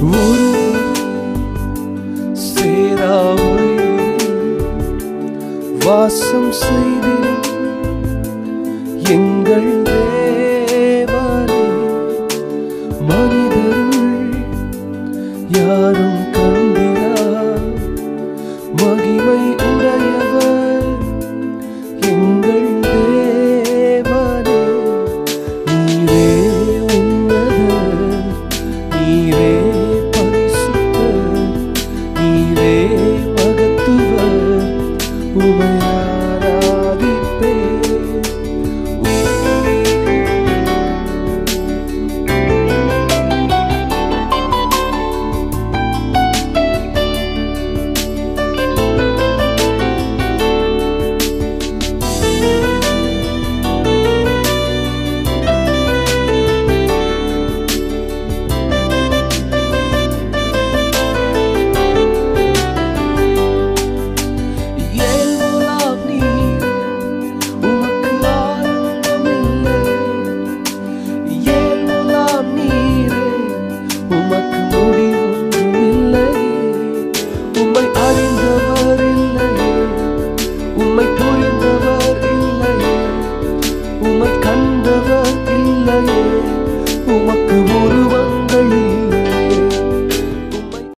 ஒரு சேராவை வாசம் செய்து எங்கள் தேவரே மனிதர்கள் யாரும் கண்டிரா மகிமை